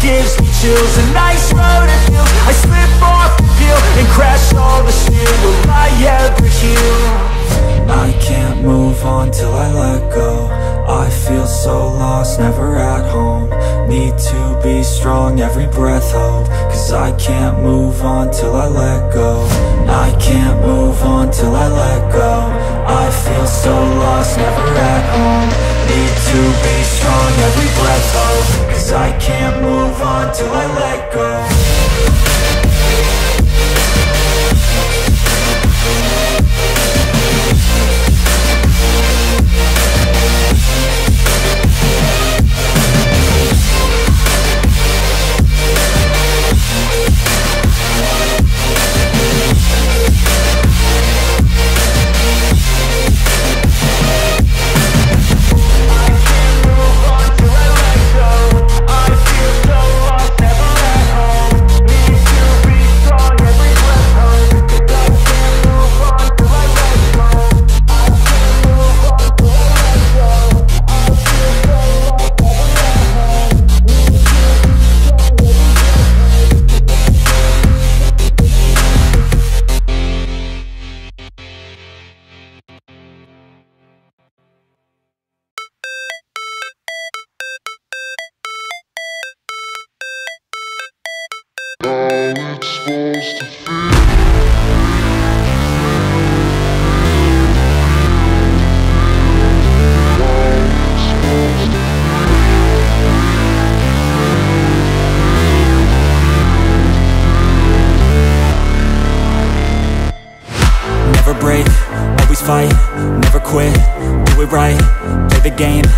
gives me chills. A nice road it feels, I slip off the peel And crash all the steel, will I ever heal? I can't move on till I let go. I feel so lost, never at home. Need to be strong, every breath hold. Cause I can't move on till I let go. I can't move on till I let go. I feel so lost, never at home. Need to be strong, every breath hold Cause I can't move on till I let go game,